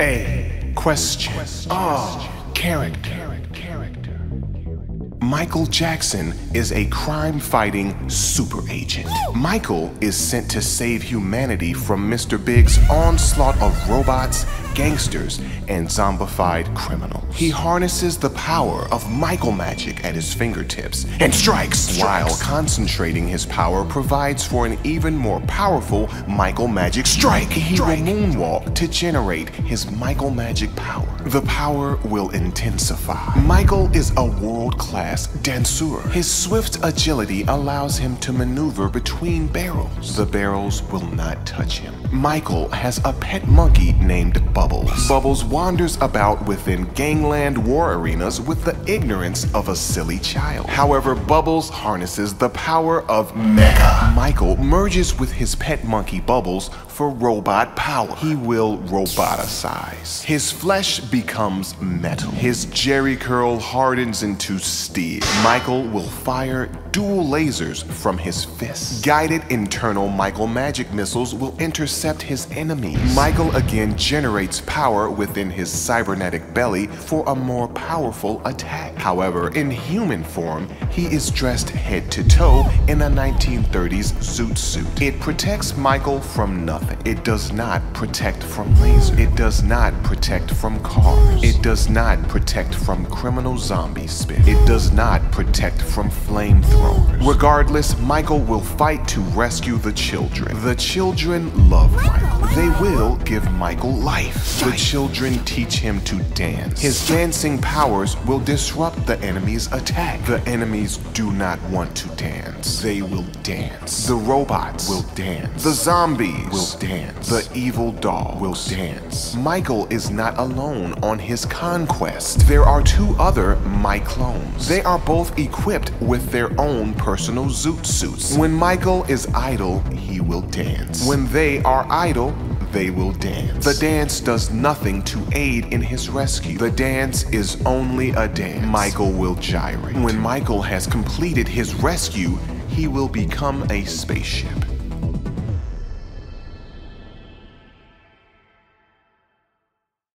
A. Question. Oh, character. Michael Jackson is a crime fighting super agent. Michael is sent to save humanity from Mr. Big's onslaught of robots, gangsters, and zombified criminals. He harnesses the power of Michael magic at his fingertips and strikes, while concentrating his power provides for an even more powerful Michael magic strike. He will moonwalk to generate his Michael magic power. The power will intensify. Michael is a world-class dancer. His swift agility allows him to maneuver between barrels. The barrels will not touch him. Michael has a pet monkey named Bubbles. Bubbles wanders about within gangland war arenas with the ignorance of a silly child. However, Bubbles harnesses the power of Mega. Michael merges with his pet monkey Bubbles for robot power. He will roboticize. His flesh becomes metal. His jerry curl hardens into steel. Michael will fire dual lasers from his fists. Guided internal Michael magic missiles will intercept his enemies. Michael again generates power within his cybernetic belly for a more powerful attack. However, in human form, he is dressed head to toe in a 1930s zoot suit. It protects Michael from nothing. It does not protect from lasers. It does not protect from cars. It does not protect from criminal zombie spit. It does not protect from flamethrowers. Regardless, Michael will fight to rescue the children. The children love Michael. They will give Michael life. The children teach him to dance. His dancing powers will disrupt the enemy's attack. The enemies do not want to dance. They will dance. The robots will dance. The zombies will dance. The evil doll will dance. Michael is not alone on his conquest. There are two other My clones. They are both equipped with their own personal zoot suits. When Michael is idle, he will dance. When they are idle, they will dance. The dance does nothing to aid in his rescue. The dance is only a dance. Michael will gyrate. When Michael has completed his rescue, he will become a spaceship.